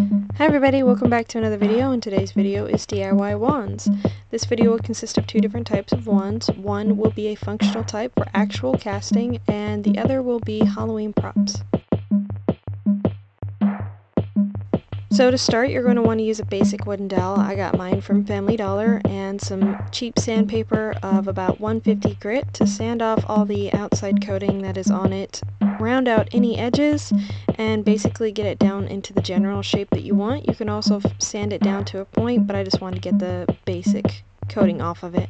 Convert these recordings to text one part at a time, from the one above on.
Hi everybody, welcome back to another video, and today's video is DIY wands. This video will consist of two different types of wands. One will be a functional type for actual casting, and the other will be Halloween props. So to start, you're going to want to use a basic wooden dowel. I got mine from Family Dollar, and some cheap sandpaper of about 150 grit to sand off all the outside coating that is on it round out any edges and basically get it down into the general shape that you want. You can also sand it down to a point, but I just want to get the basic coating off of it.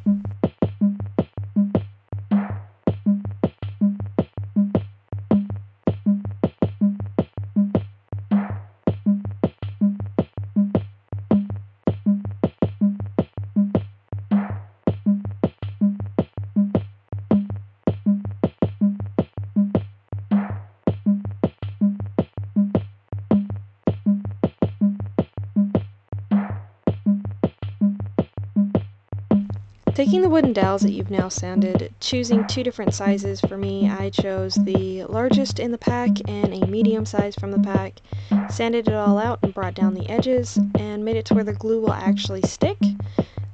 Taking the wooden dowels that you've now sanded, choosing two different sizes for me, I chose the largest in the pack and a medium size from the pack, sanded it all out and brought down the edges, and made it to where the glue will actually stick.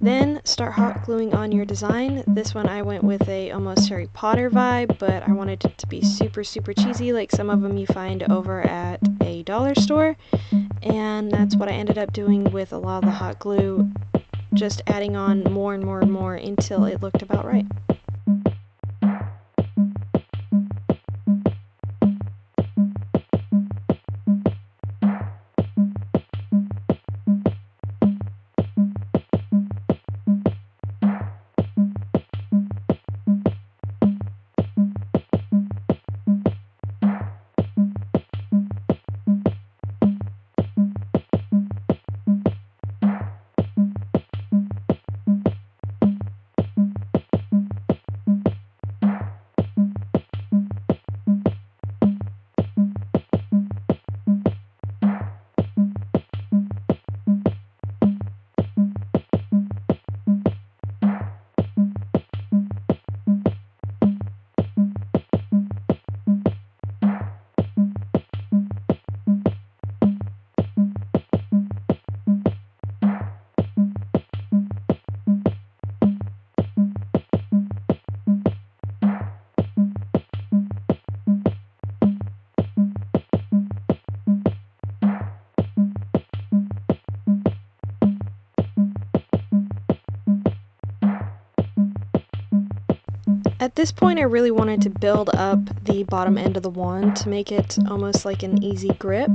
Then start hot gluing on your design. This one I went with a almost Harry Potter vibe, but I wanted it to be super super cheesy like some of them you find over at a dollar store. And that's what I ended up doing with a lot of the hot glue just adding on more and more and more until it looked about right. At this point I really wanted to build up the bottom end of the wand to make it almost like an easy grip.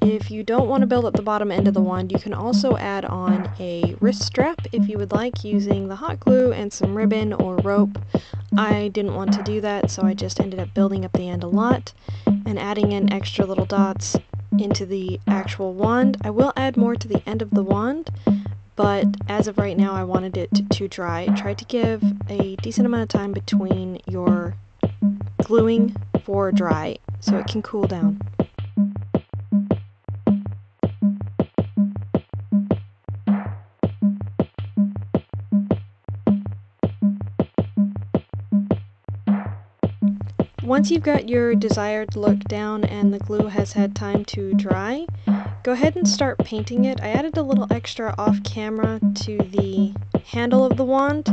If you don't want to build up the bottom end of the wand, you can also add on a wrist strap if you would like using the hot glue and some ribbon or rope. I didn't want to do that, so I just ended up building up the end a lot and adding in extra little dots into the actual wand. I will add more to the end of the wand, but as of right now I wanted it to dry. Try to give a decent amount of time between your gluing for dry so it can cool down. Once you've got your desired look down and the glue has had time to dry, go ahead and start painting it. I added a little extra off camera to the handle of the wand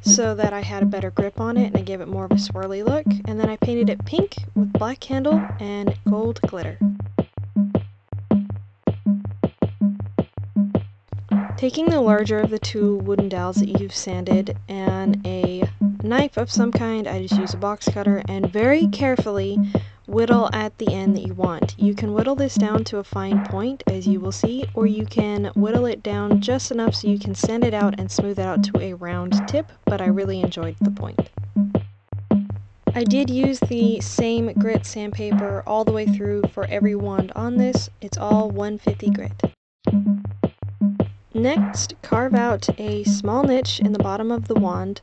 so that I had a better grip on it and I gave it more of a swirly look. And then I painted it pink with black handle and gold glitter. Taking the larger of the two wooden dowels that you've sanded and a knife of some kind, I just use a box cutter and very carefully whittle at the end that you want. You can whittle this down to a fine point, as you will see, or you can whittle it down just enough so you can sand it out and smooth it out to a round tip, but I really enjoyed the point. I did use the same grit sandpaper all the way through for every wand on this. It's all 150 grit. Next, carve out a small niche in the bottom of the wand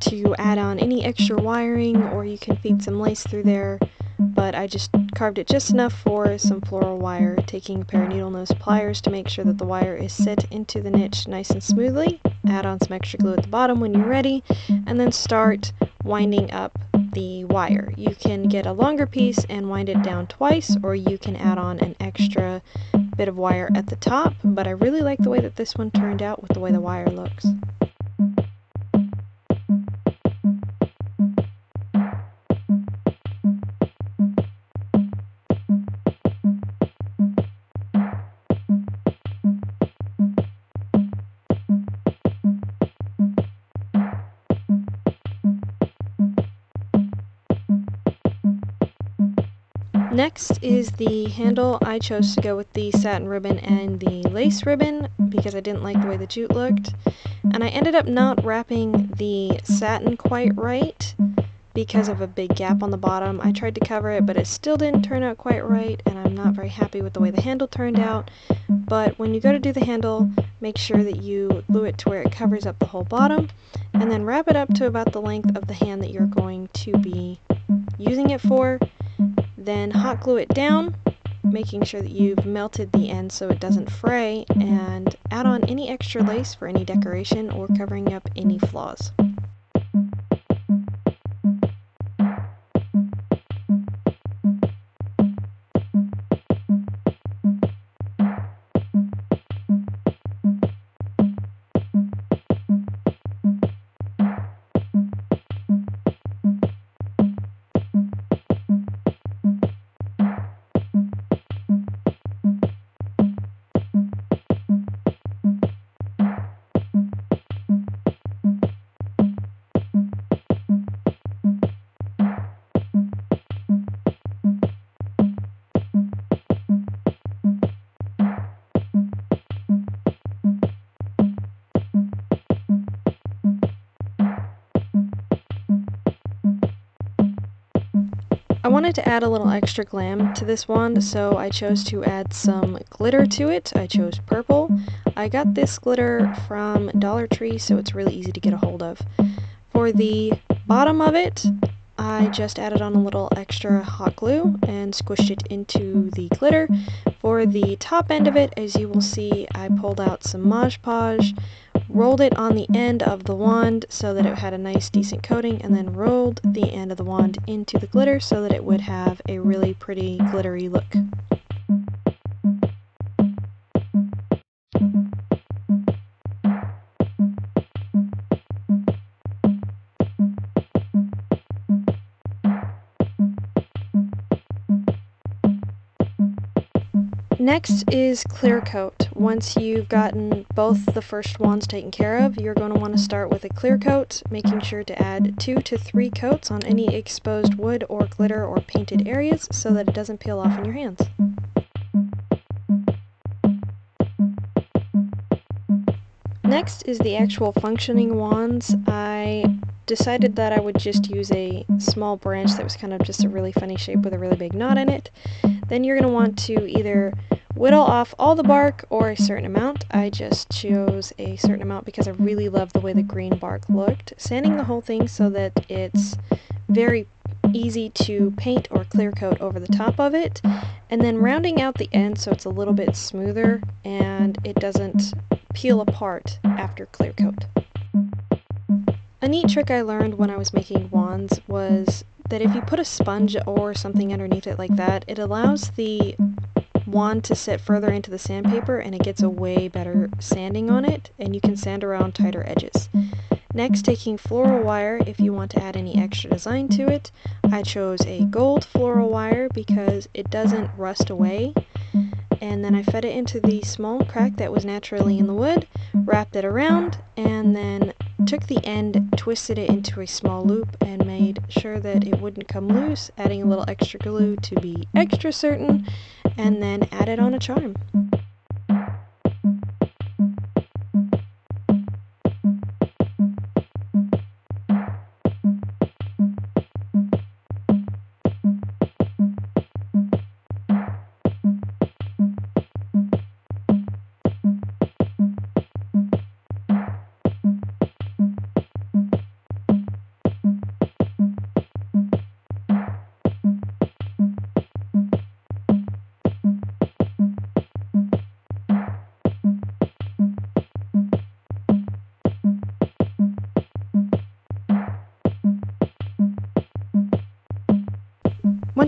to add on any extra wiring or you can feed some lace through there but I just carved it just enough for some floral wire, taking a pair of needle nose pliers to make sure that the wire is set into the niche nice and smoothly. Add on some extra glue at the bottom when you're ready, and then start winding up the wire. You can get a longer piece and wind it down twice, or you can add on an extra bit of wire at the top, but I really like the way that this one turned out with the way the wire looks. Next is the handle. I chose to go with the satin ribbon and the lace ribbon because I didn't like the way the jute looked. And I ended up not wrapping the satin quite right because of a big gap on the bottom. I tried to cover it, but it still didn't turn out quite right, and I'm not very happy with the way the handle turned out. But when you go to do the handle, make sure that you glue it to where it covers up the whole bottom, and then wrap it up to about the length of the hand that you're going to be using it for. Then hot glue it down, making sure that you've melted the end so it doesn't fray, and add on any extra lace for any decoration or covering up any flaws. I wanted to add a little extra glam to this wand, so I chose to add some glitter to it. I chose purple. I got this glitter from Dollar Tree, so it's really easy to get a hold of. For the bottom of it, I just added on a little extra hot glue and squished it into the glitter. For the top end of it, as you will see, I pulled out some Mod Podge, rolled it on the end of the wand so that it had a nice decent coating, and then rolled the end of the wand into the glitter so that it would have a really pretty glittery look. Next is clear coat. Once you've gotten both the first wands taken care of, you're going to want to start with a clear coat, making sure to add two to three coats on any exposed wood or glitter or painted areas so that it doesn't peel off in your hands. Next is the actual functioning wands. I decided that I would just use a small branch that was kind of just a really funny shape with a really big knot in it. Then you're going to want to either whittle off all the bark or a certain amount. I just chose a certain amount because I really love the way the green bark looked. Sanding the whole thing so that it's very easy to paint or clear coat over the top of it and then rounding out the end so it's a little bit smoother and it doesn't peel apart after clear coat. A neat trick I learned when I was making wands was that if you put a sponge or something underneath it like that, it allows the wand to sit further into the sandpaper and it gets a way better sanding on it and you can sand around tighter edges. Next, taking floral wire if you want to add any extra design to it. I chose a gold floral wire because it doesn't rust away. And then I fed it into the small crack that was naturally in the wood, wrapped it around, and then took the end, twisted it into a small loop, and made sure that it wouldn't come loose, adding a little extra glue to be extra certain, and then added on a charm.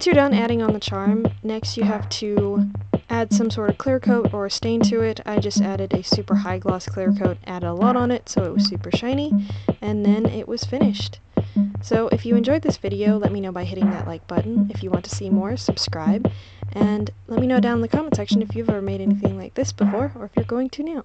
Once you're done adding on the charm, next you have to add some sort of clear coat or stain to it, I just added a super high gloss clear coat, added a lot on it so it was super shiny, and then it was finished. So if you enjoyed this video, let me know by hitting that like button. If you want to see more, subscribe. And let me know down in the comment section if you've ever made anything like this before, or if you're going to now.